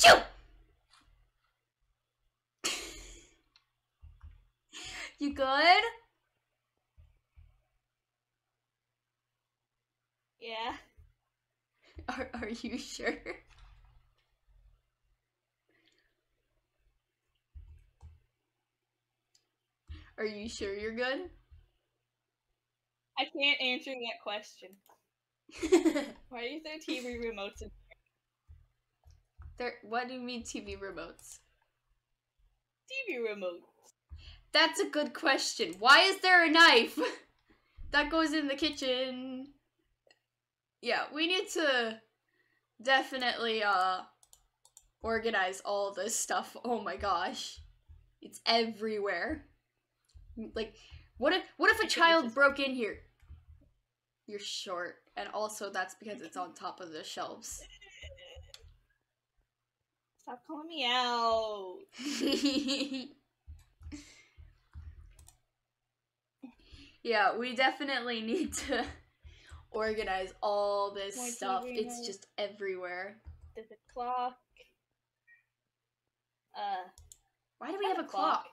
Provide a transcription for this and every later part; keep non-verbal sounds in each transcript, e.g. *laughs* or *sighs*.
Achoo! you good? Yeah. Are, are you sure? Are you sure you're good? I can't answer that question. *laughs* Why is there TV remotes there, what do you mean TV remotes? TV remotes? That's a good question. Why is there a knife? *laughs* that goes in the kitchen. Yeah, we need to definitely uh organize all this stuff. Oh my gosh. It's everywhere. Like what if what if a child broke in here? You're short and also that's because it's on top of the shelves. Stop calling me out. *laughs* yeah, we definitely need to organize all this More stuff. TV It's remote. just everywhere. There's a clock. Uh, Why do we have a clock? clock?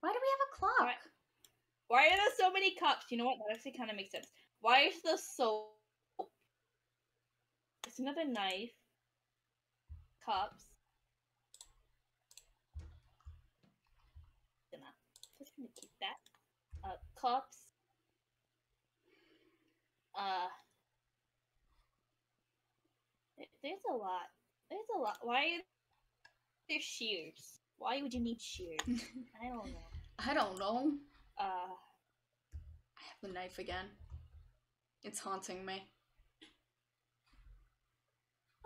Why do we have a clock? why are there so many cups? You know what? That actually kind of makes sense. Why is the soap? It's another knife. Cups. Gonna just gonna keep that. Uh, cups. Uh. There's a lot. There's a lot. Why are there shears? Why would you need shears? *laughs* I don't know. I don't know. Uh. I have the knife again. It's haunting me.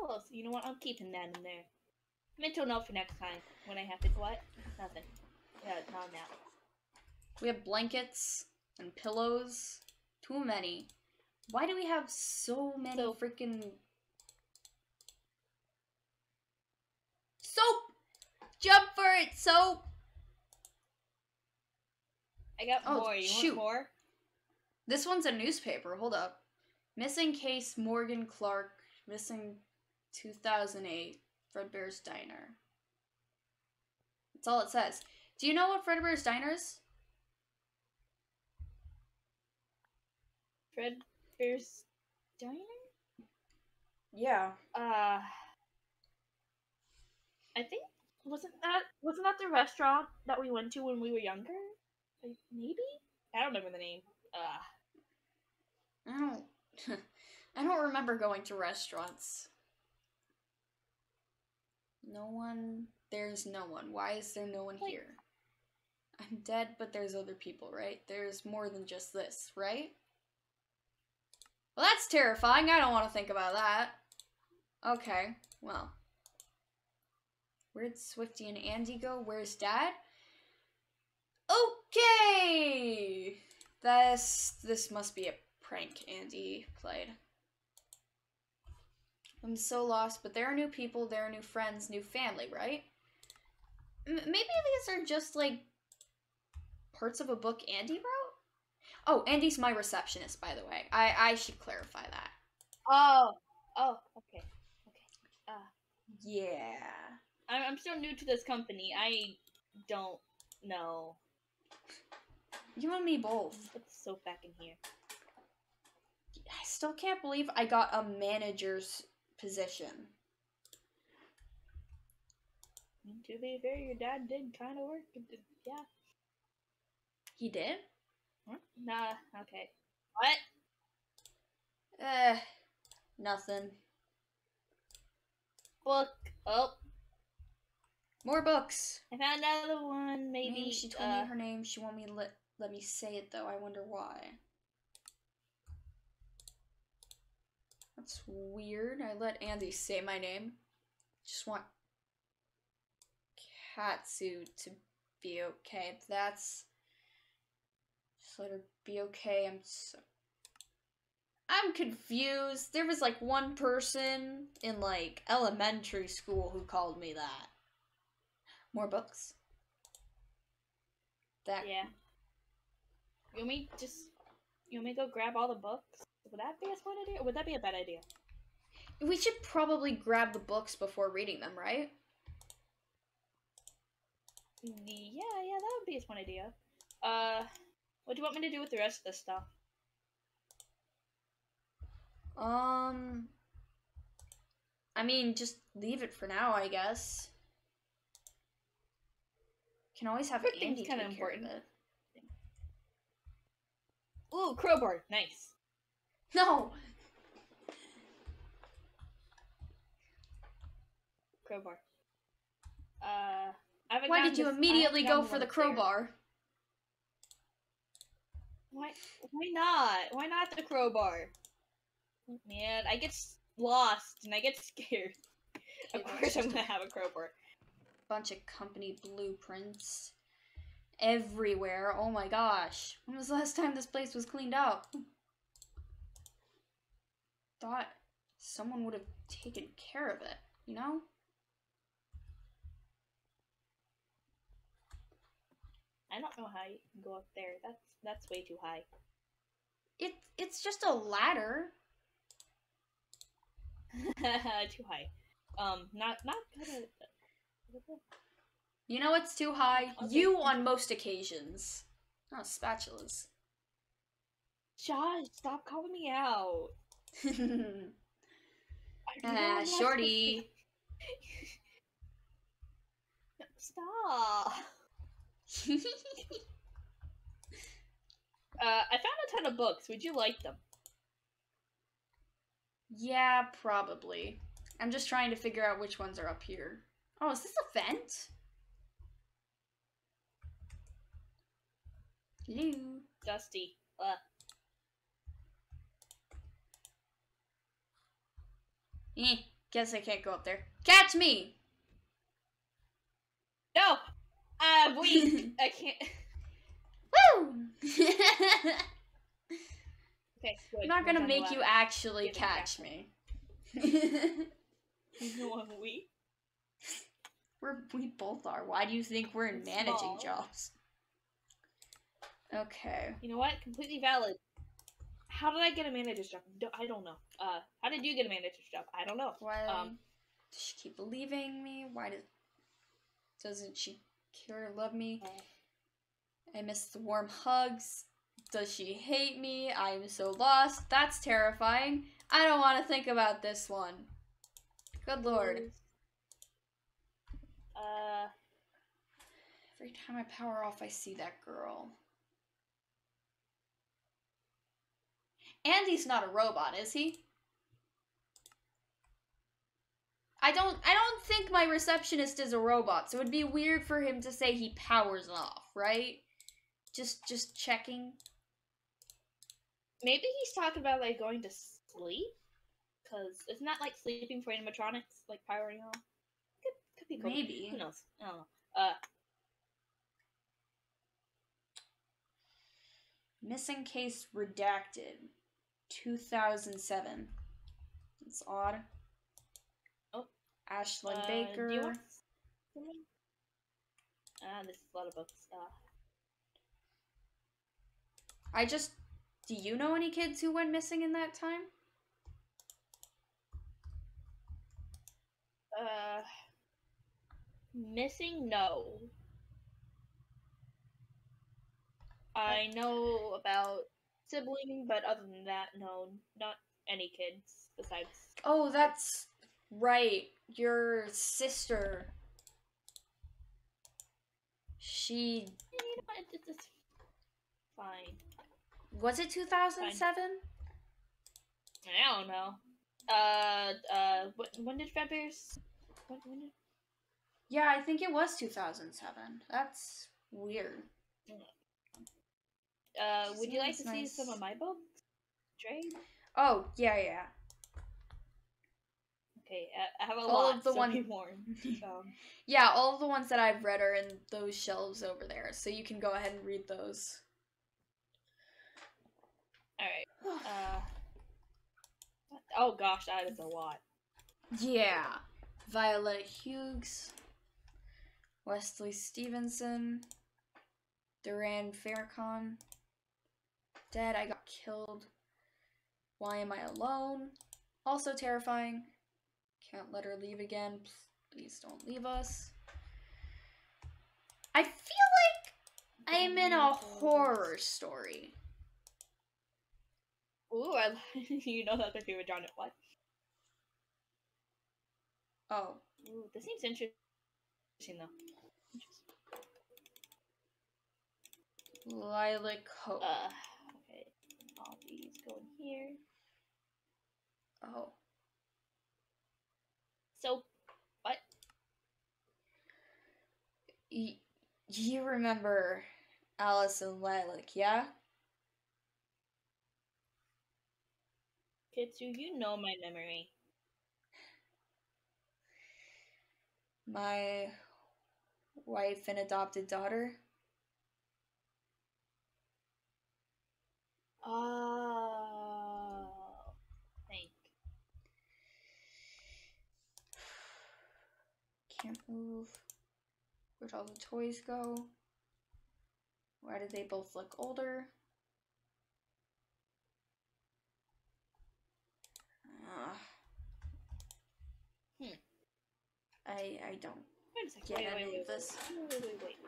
Oh, so you know what? I'm keeping that in there. Mental note for next time when I have to. What? Nothing. Yeah, not now. We have blankets and pillows. Too many. Why do we have so many So- freaking soap? Jump for it, soap. I got Oh, more. You shoot. want more? This one's a newspaper. Hold up. Missing case Morgan Clark. Missing 2008. Fredbear's Diner. That's all it says. Do you know what Fredbear's Diner is? Fred Bear's Diner? Yeah. Uh. I think wasn't that wasn't that the restaurant that we went to when we were younger? Like, maybe I don't remember the name. Uh, I don't. *laughs* I don't remember going to restaurants. No one. There's no one. Why is there no one Like- here? I'm dead, but there's other people, right? There's more than just this, right? Well, that's terrifying. I don't want to think about that. Okay, well. Where'd Swifty and Andy go? Where's Dad? Okay! This this must be a prank Andy played. I'm so lost, but there are new people, there are new friends, new family, right? M- maybe these are just like parts of a book Andy wrote. Oh, Andy's my receptionist, by the way. I I should clarify that. oh, oh, okay, okay. Uh, Yeah. I'm I'm still new to this company. I don't know. You and me both. Put the soap back in here. I still can't believe I got a manager's position. To be fair, your dad did kind of work. Yeah. He did? Huh? Nah. Okay. What? Eh, nothing. Book. Oh, More books. I found another one. Maybe. Maybe she told uh, me her name. She won't me let let me say it though. I wonder why. That's weird. I let Andy say my name. Just want Katsu to be okay. That's just let her be okay. I'm so I'm confused. There was like one person in like elementary school who called me that. More books. That Yeah. You want me just? You want me to go grab all the books? Would that be a smart idea, or would that be a bad idea? We should probably grab the books before reading them, right? Yeah, yeah, that would be a fun idea. Uh, what do you want me to do with the rest of this stuff? Um, I mean, just leave it for now, I guess. Can always have Everything's Andy care of important. Ooh, crowbar, nice. No, Crowbar. Uh, I haven't why did you this- immediately go for the there. crowbar? Why? Why not? Why not the crowbar? Man, I get lost and I get scared. *laughs* Of course, I'm gonna have a crowbar. bunch of company blueprints everywhere. Oh my gosh, when was the last time this place was cleaned out? Thought someone would have taken care of it, you know? I don't know how you can go up there. That's that's way too high. It it's just a ladder. *laughs* too high. Um, not not good. You know what's too high? Okay. You on most occasions. Oh, spatulas. Josh, stop calling me out. *laughs* Ah, shorty. *laughs* Stop. *laughs* Uh, I found a ton of books. Would you like them? yeah, probably. I'm just trying to figure out which ones are up here. Oh, is this a vent? Hello. Dusty. Uh, Eh, guess I can't go up there. Catch me! no. Uh, wait. *laughs* I can't. Woo! *laughs* Okay, good. I'm not gonna make you actually Get catch me. *laughs* You know what we? we're, we both are. Why do you think we're in managing small. jobs? Okay. You know what? Completely valid. How did I get a manager's job? I don't know. Uh, how did you get a manager's job? I don't know. Why Um, does she keep leaving me? Why does doesn't she care or love me? I miss the warm hugs. Does she hate me? I'm so lost. That's terrifying. I don't want to think about this one. Good lord. Uh, Every time I power off, I see that girl. Andy's not a robot, is he? I don't I don't think my receptionist is a robot, so it'd be weird for him to say he powers off, right? Just just checking. maybe he's talking about like going to sleep, cause isn't that like sleeping for animatronics, like powering off? Could, could be cool. Maybe. Who knows? I don't know. Uh, Missing case redacted. 2007. It's odd. Oh. Ashlyn uh, Baker. Do you want? Ah, this is a lot of books. Uh, I just. Do you know any kids who went missing in that time? uh, missing? No. I know about sibling, but other than that, no, not any kids besides. Oh, that's right. Your sister. She. You know what? It's, fine. Was it 2007? I don't know. Uh, uh, wh- when did vampires? When, when did? Yeah, I think it was 2007. That's weird. Uh, would you like to Sounds see some of my books? Trade? Oh, yeah, yeah. Okay, I have a All lot. of the so one- be warned. *laughs* Um, Yeah, all of the ones that I've read are in those shelves over there, so you can go ahead and read those. all right. *sighs* Uh. Oh gosh, that is a lot. Yeah. Violet Hughes, Wesley Stevenson, Duran Farrakhan, Dead, I Got Killed, Why Am I Alone, Also terrifying. Can't let her leave again. Please don't leave us. I feel like I'm in a horror story. Ooh, I, *laughs* you know that's my favorite genre. What? Oh. Ooh, this seems interesting though. Lilac Hope. Uh. All these go in here. oh. So, what? Y- you remember Alice and Lilac, yeah? Kitzuu, you know my memory. My wife and adopted daughter? Oh, think. Can't move. Where'd all the toys go? Why do they both look older? Uh, Hmm. I I don't Wait a second. get Wait, wait, any wait, of this. wait, wait, wait, wait.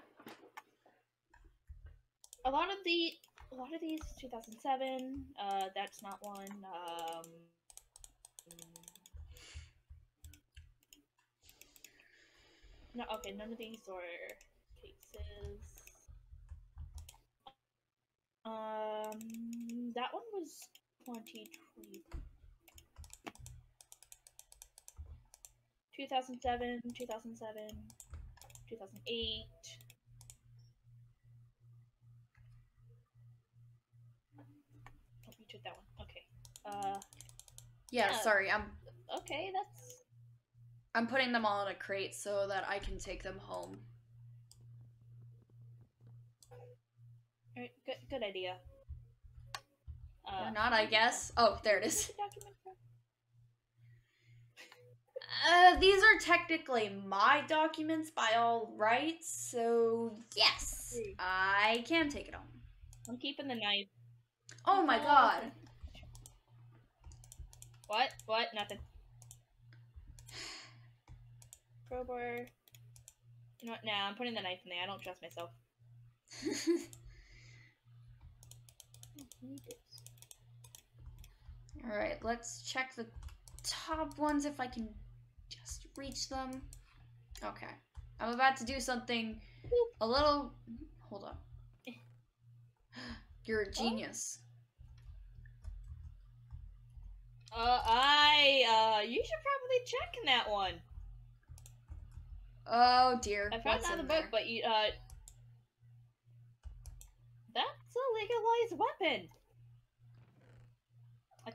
A lot of the, a lot of these, 2007. Uh, that's not one. Um. No, okay, none of these are cases. Um, that one was 2020. 2007, 2007, 2008. Oh, you took that one. Okay. Uh, Yeah, Yeah. sorry. I'm okay, that's I'm putting them all in a crate so that I can take them home. alright, good. Good idea. Uh, or not, I guess. Oh, there it is. *laughs* Uh, these are technically my documents by all rights, so yes. I can take it home. I'm keeping the knife. Oh my Oh, god. What? What? Nothing. Crowbar. You know what? Nah, I'm putting the knife in there. I don't trust myself. *laughs* I need this. Alright, let's check the top ones if I can just reach them. Okay. I'm about to do something a little. Hold on. *laughs* You're a genius. Uh, I, uh, you should probably check in that one. Oh dear. I found What's that in in the book, there? but you, uh, that's a legalized weapon.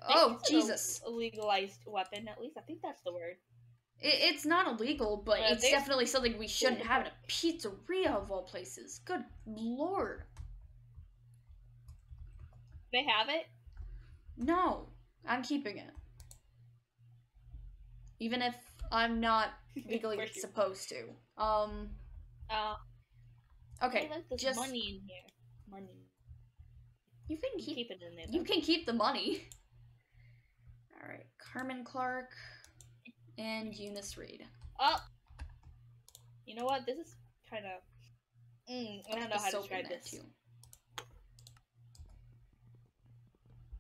Oh, Jesus. A legalized weapon, at least. I think that's the word. It, it's not illegal, but Uh, it's definitely something we shouldn't have in a *laughs* pizzeria of all places. Good lord. They have it? No, I'm keeping it. Even if I'm not *laughs* legally supposed to. Um, Uh, okay, like just money in here. Money. you can Keep, keep it in there. you can keep the money. *laughs* All right, Carmen Clark and Eunice Reed. Oh! You know what? This is kind of. Mm, I don't know how to describe this. too.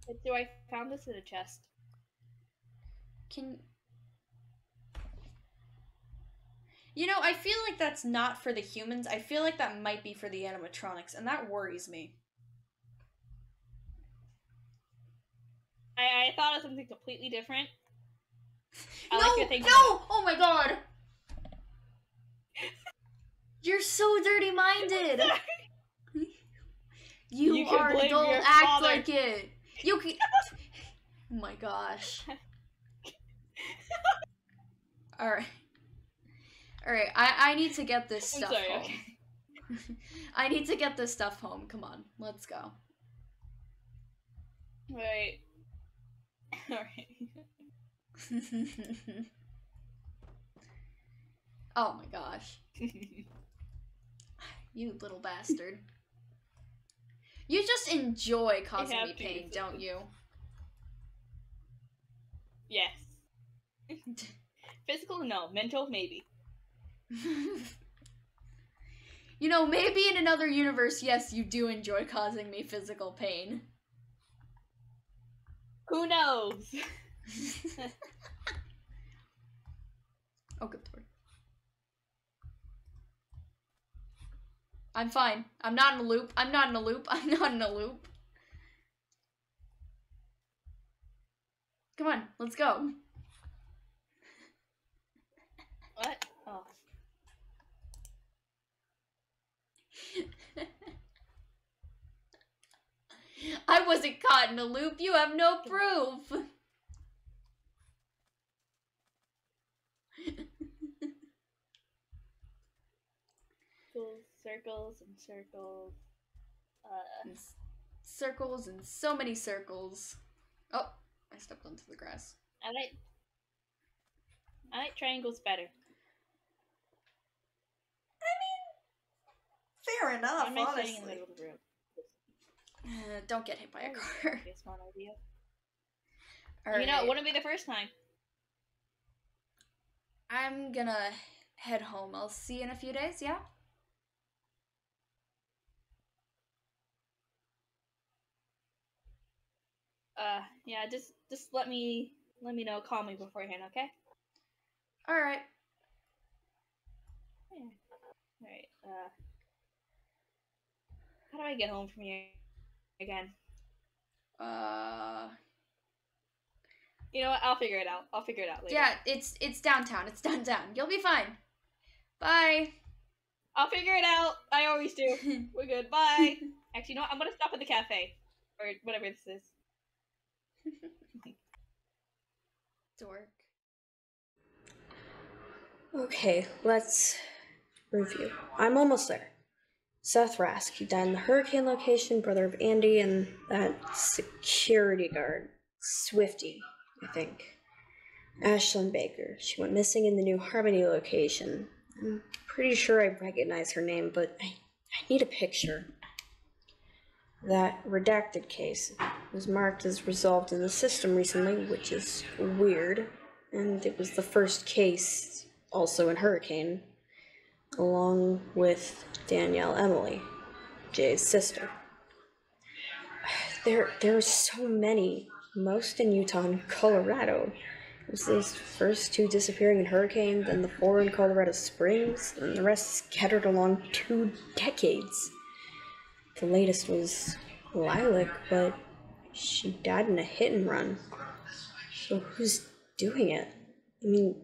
But So I found this in a chest. Can You know, I feel like that's not for the humans. I feel like that might be for the animatronics, and that worries me. I, I thought of something completely different. I no, like no! Oh my god! You're so dirty-minded. *laughs* You, You can are. your act father. like it. You can. oh my gosh. All right. All right. I I need to get this stuff sorry, home. okay. *laughs* I need to get this stuff home. Come on, let's go. Right. *laughs* Alright. *laughs* oh my gosh. You little bastard. You just enjoy causing me pain, don't you? Yes. *laughs* Physical, no. Mental, maybe. *laughs* you know, maybe in another universe, yes, you do enjoy causing me physical pain. Who knows? *laughs* oh, good lord. I'm fine. I'm not in a loop. I'm not in a loop. *laughs* I'm not in a loop. Come on, let's go. What? Oh. *laughs* I wasn't caught in a loop. You have no proof. *laughs* circles and circles. Uh, and circles and so many circles. Oh, I stepped onto the grass. I like I like triangles better. I mean, fair enough, honestly. Uh, don't get hit by a car. That's one idea. you know, it wouldn't be the first time. I'm gonna head home. I'll see you in a few days, yeah? Uh, yeah, just just let me let me know. Call me beforehand, okay? All right. Yeah. All right. Uh, how do I get home from here again? Uh. You know what? I'll figure it out. I'll figure it out later. Yeah, it's it's downtown. It's downtown. You'll be fine. Bye. I'll figure it out. I always do. *laughs* We're good. Bye. *laughs* Actually, you know what? I'm gonna stop at the cafe or whatever this is. Dork. Okay, let's review. I'm almost there. Seth Rask, he died in the Hurricane location, brother of Andy and that security guard, Swifty, I think. Ashlyn Baker, she went missing in the New Harmony location. I'm pretty sure I recognize her name, but I, I need a picture. That redacted case was marked as resolved in the system recently, which is weird, and it was the first case also in Hurricane, along with Danielle Emily, Jay's sister. There, there are so many, most in Utah and Colorado. It was those first two disappearing in Hurricane, then the four in Colorado Springs, and the rest scattered along two decades. The latest was Lilac, but she died in a hit and run. So who's doing it? I mean,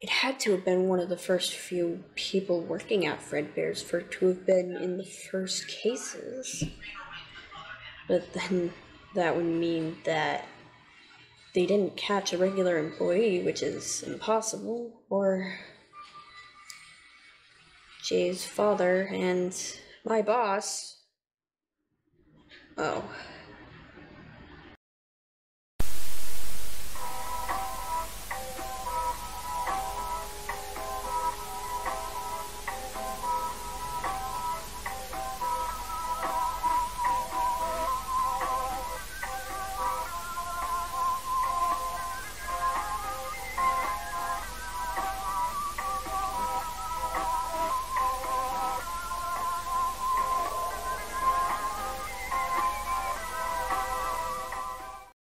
it had to have been one of the first few people working at Fredbear's for to have been in the first cases. But then that would mean that they didn't catch a regular employee, which is impossible, or Jay's father and my boss Oh.